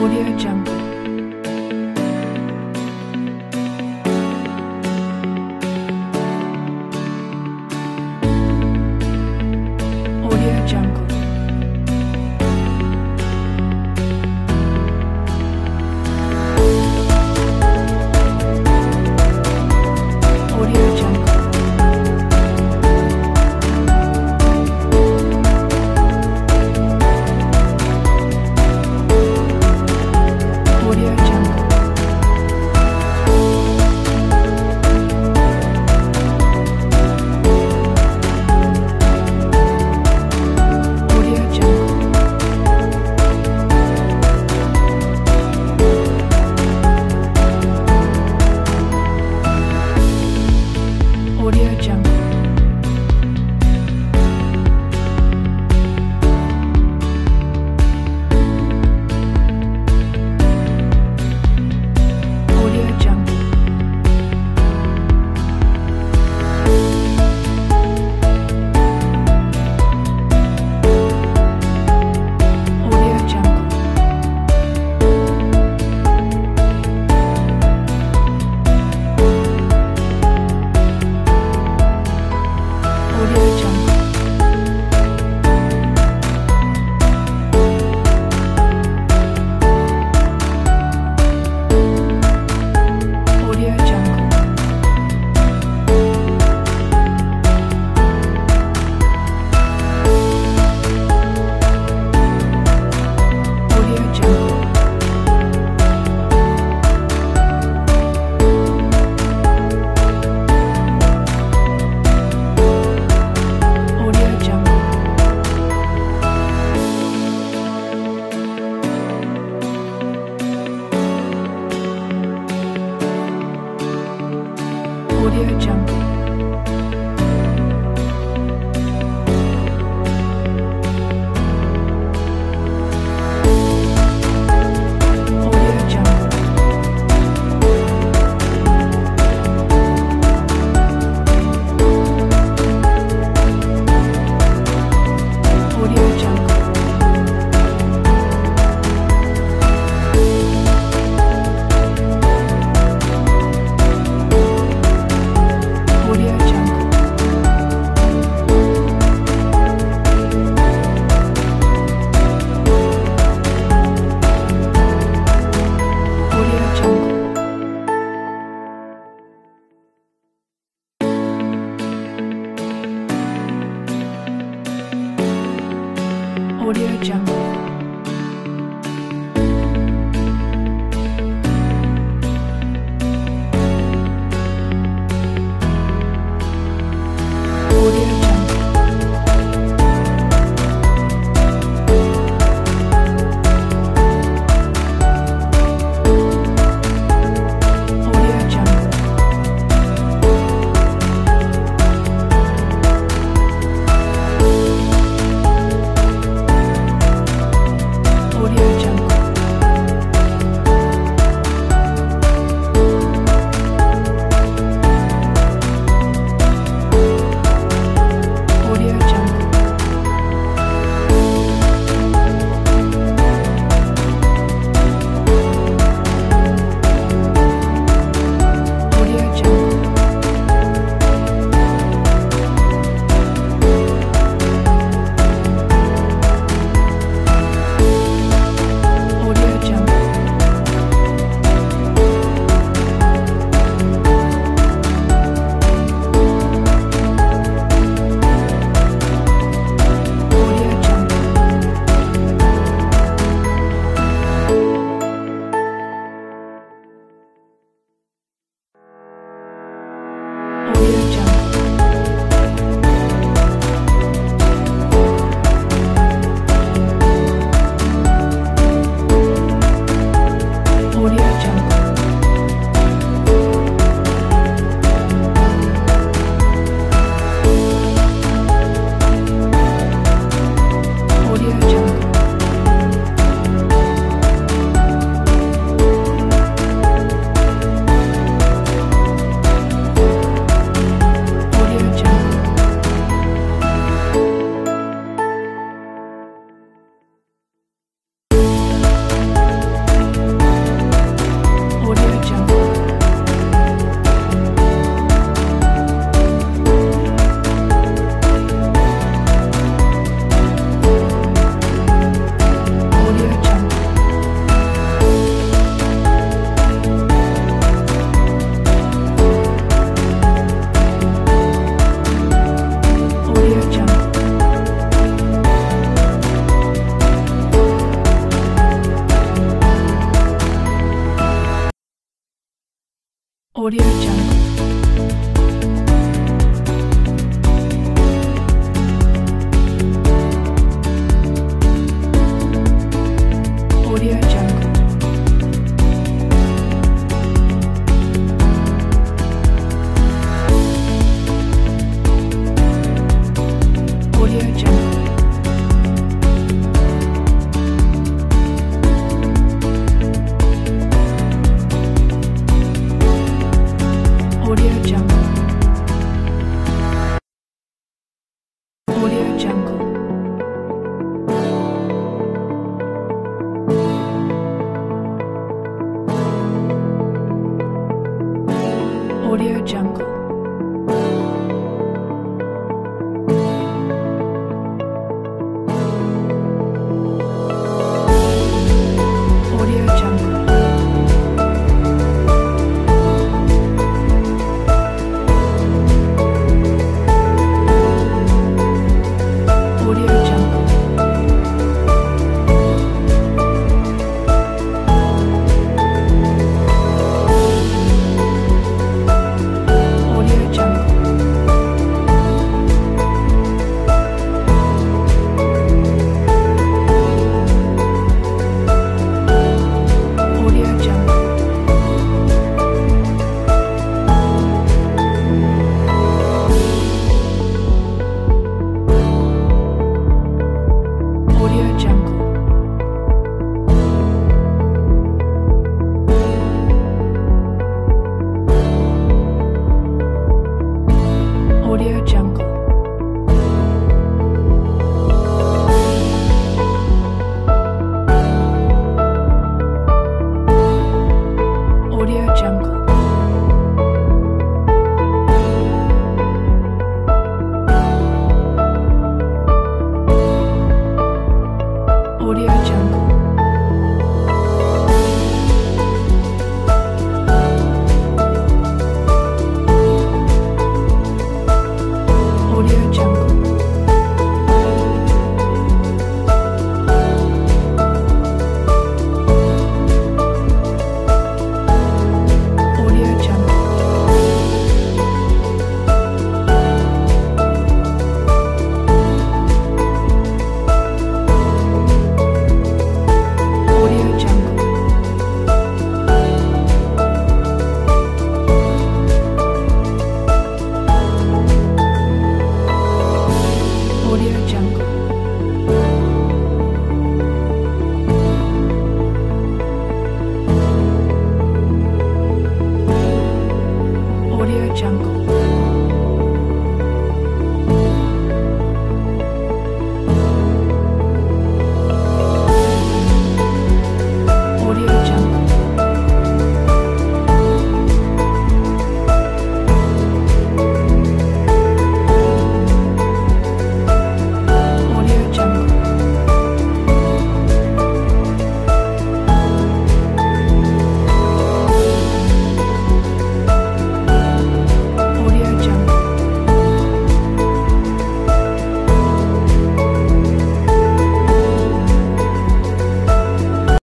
Audio Jungle. Audio Jungle. Audio Jungle. Audio Jungle. Audio Jungle.